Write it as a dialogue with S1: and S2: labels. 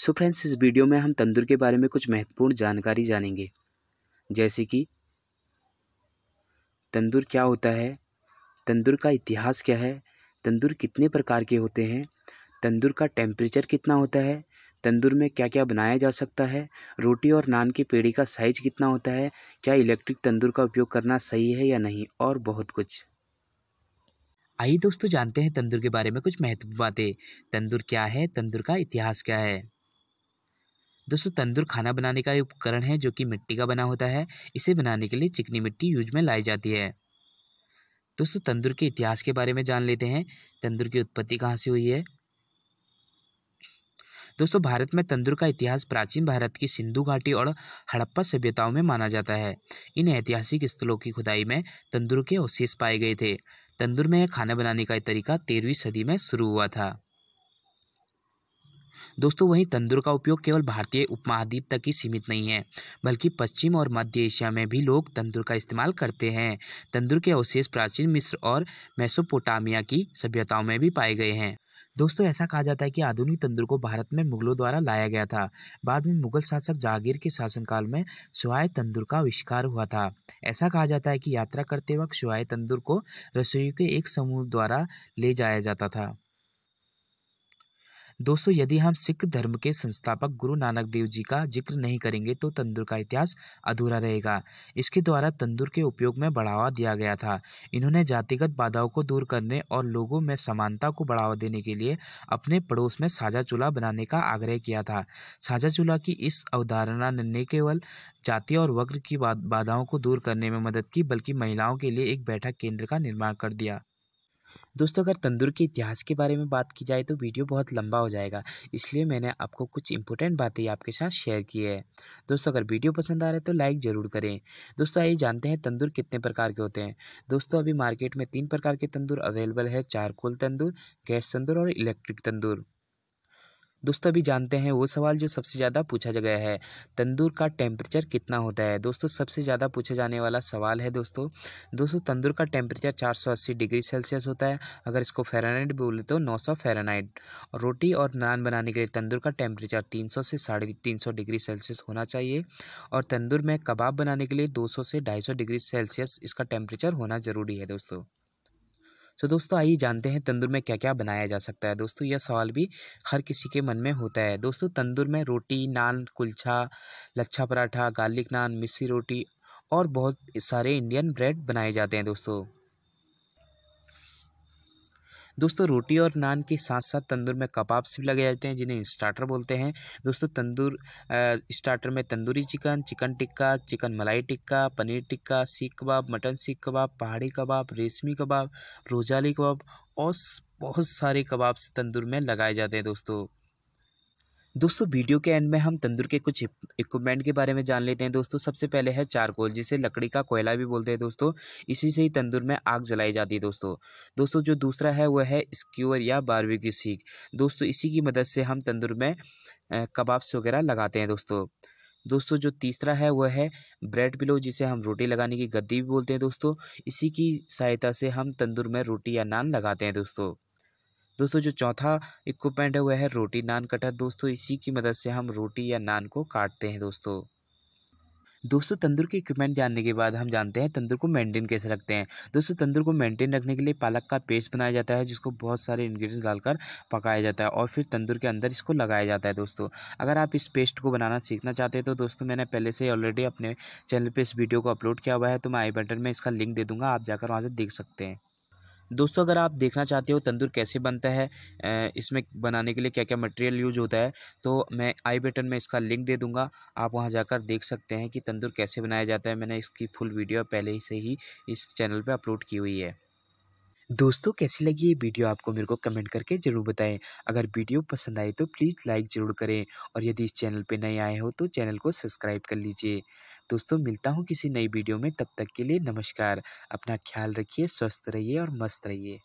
S1: So friends, इस video में हम तंदूर के बारे में कुछ महत्वपूर्ण जानकारी जानेंगे। जैसे कि तंदूर क्या होता है? तंदूर का इतिहास क्या है? तंदूर कितने प्रकार के होते हैं? तंदूर का टेम्परेचर कितना होता है? तंदूर में क्या क्या बनाया जा सकता है? रोटी और नान की पेड़ी का साइज़ कितना होता है? क्या इलेक्ट्रिक तंदूर का उपयोग करना सही है या नहीं? और बहुत कुछ। आइए दोस्तों, जानते हैं तंदूर के बारे में कुछ महत्वपूर्ण बातें। तंदूर क्या है? तंदूर का इतिहास क्या है? दोस्तों, तंदूर खाना बनाने का उपकरण है, जो कि मिट्टी का बना होता है। इसे बनाने के लिए चिकनी मिट्टी यूज़ में लाई जाती है। दोस्तों, तंदूर के इतिहास के बारे में जान लेते हैं। तंदूर की उत्पत्ति कहाँ से हुई है? दोस्तों, भारत में तंदूर का इतिहास प्राचीन भारत की सिंधु घाटी और हड़प्पा सभ्यताओं में माना जाता है। इन ऐतिहासिक स्थलों की खुदाई में तंदूर के अवशेष पाए गए थे। तंदूर में खाना बनाने का तरीका तेरहवीं सदी में शुरू हुआ था। दोस्तों, वहीं तंदूर का उपयोग केवल भारतीय उपमहाद्वीप तक ही सीमित नहीं है, बल्कि पश्चिम और मध्य एशिया में भी लोग तंदूर का इस्तेमाल करते हैं। तंदूर के अवशेष प्राचीन मिस्र और मैसोपोटामिया की सभ्यताओं में भी पाए गए हैं। दोस्तों, ऐसा कहा जाता है कि आधुनिक तंदूर को भारत में मुगलों द्वारा लाया गया था। बाद में मुगल शासक जागीर के शासनकाल में शुआय तंदूर का आविष्कार हुआ था। ऐसा कहा जाता है कि यात्रा करते वक्त शुआय तंदूर को रसोई के एक समूह द्वारा ले जाया जाता था। दोस्तों, यदि हम सिख धर्म के संस्थापक गुरु नानक देव जी का ज़िक्र नहीं करेंगे तो तंदूर का इतिहास अधूरा रहेगा। इसके द्वारा तंदूर के उपयोग में बढ़ावा दिया गया था। इन्होंने जातिगत बाधाओं को दूर करने और लोगों में समानता को बढ़ावा देने के लिए अपने पड़ोस में साझा चूल्हा बनाने का आग्रह किया था। साझा चूल्हा की इस अवधारणा ने केवल जाति और वक्र की बाधाओं को दूर करने में मदद की, बल्कि महिलाओं के लिए एक बैठक केंद्र का निर्माण कर दिया। दोस्तों, अगर तंदूर के इतिहास के बारे में बात की जाए तो वीडियो बहुत लंबा हो जाएगा, इसलिए मैंने आपको कुछ इंपॉर्टेंट बातें आपके साथ शेयर की है। दोस्तों, अगर वीडियो पसंद आ रहा है तो लाइक ज़रूर करें। दोस्तों, आइए जानते हैं तंदूर कितने प्रकार के होते हैं। दोस्तों, अभी मार्केट में तीन प्रकार के तंदूर अवेलेबल है, चारकोल तंदूर, गैस तंदूर और इलेक्ट्रिक तंदूर। दोस्तों, अभी जानते हैं वो सवाल जो सबसे ज़्यादा पूछा गया है, तंदूर का टेम्परेचर कितना होता है? दोस्तों, सबसे ज़्यादा पूछा जाने वाला सवाल है दोस्तों दोस्तों, तंदूर का टेम्परेचर 480 डिग्री सेल्सियस होता है, अगर इसको फेरानाइट बोले तो 900 फेरानाइट रोटी और नान बनाने के लिए तंदूर का टेम्परेचर 300 से साढ़े डिग्री सेल्सियस होना चाहिए, और तंदूर में कबाब बनाने के लिए दो सौ से ढाई डिग्री सेल्सियस इसका टेम्परेचर होना ज़रूरी है दोस्तों। तो दोस्तों आइए जानते हैं तंदूर में क्या क्या बनाया जा सकता है। दोस्तों यह सवाल भी हर किसी के मन में होता है। दोस्तों तंदूर में रोटी, नान, कुलछा, लच्छा पराठा, गार्लिक नान, मिस्सी रोटी और बहुत सारे इंडियन ब्रेड बनाए जाते हैं दोस्तों। दोस्तों, रोटी और नान के साथ साथ तंदूर में कबाब्स भी लगाए जाते हैं, जिन्हें स्टार्टर बोलते हैं। दोस्तों, तंदूर स्टार्टर में tandoori chicken chicken tikka, chicken malai tikka, paneer tikka, सीख कबाब, मटन सीख कबाब, पहाड़ी कबाब, रेशमी कबाब, रोजाली कबाब और बहुत सारे कबाब्स तंदूर में लगाए जाते हैं दोस्तों। दोस्तों, वीडियो के एंड में हम तंदूर के कुछ इक्विपमेंट के बारे में जान लेते हैं दोस्तों। सबसे पहले है चारकोल, जिसे लकड़ी का कोयला भी बोलते हैं दोस्तों। इसी से ही तंदूर में आग जलाई जाती है दोस्तों। दोस्तों, जो दूसरा है, वह है स्क्यूअर या बारवी की सीख। दोस्तों, इसी की मदद से हम तंदूर में कबाब्स वगैरह लगाते हैं दोस्तों। दोस्तों, जो तीसरा है, वह है ब्रेड पिलो, जिसे हम रोटी लगाने की गद्दी भी बोलते हैं दोस्तों। इसी की सहायता से हम तंदूर में रोटी या नान लगाते हैं दोस्तों। दोस्तों, जो चौथा इक्विपमेंट है वह है रोटी नान कटर दोस्तों, इसी की मदद से हम रोटी या नान को काटते हैं, दोस्तों। दोस्तों, तंदूर के इक्विपमेंट जानने के बाद हम जानते हैं, तंदूर को मेंटेन कैसे रखते हैं। दोस्तों, तंदूर को मेंटेन रखने के लिए पालक का पेस्ट बनाया जाता है, जिसको बहुत सारे इंग्रेडिएंट्स डालकर पकाया जाता है और फिर तंदूर के अंदर इसको लगाया जाता है, दोस्तों। अगर आप इस पेस्ट को बनाना सीखना चाहते हैं तो दोस्तों, मैंने पहले से ऑलरेडी अपने चैनल पर इस वीडियो को अपलोड किया हुआ है तो मैं आई बटन में इसका लिंक दे दूँगा, आप जाकर वहाँ से देख सकते हैं। दोस्तों, अगर आप देखना चाहते हो तंदूर कैसे बनता है इसमें बनाने के लिए क्या क्या मटेरियल यूज़ होता है तो मैं आई बटन में इसका लिंक दे दूँगा। आप वहाँ जाकर देख सकते हैं कि तंदूर कैसे बनाया जाता है। मैंने इसकी फुल वीडियो पहले ही से ही इस चैनल पर अपलोड की हुई है। दोस्तों, कैसी लगी ये वीडियो आपको मेरे को कमेंट करके ज़रूर बताएँ। अगर वीडियो पसंद आए तो प्लीज़ लाइक ज़रूर करें और यदि इस चैनल पर नए आए हो तो चैनल को सब्सक्राइब कर लीजिए। दोस्तों, मिलता हूँ किसी नई वीडियो में, तब तक के लिए नमस्कार। अपना ख्याल रखिए, स्वस्थ रहिए और मस्त रहिए।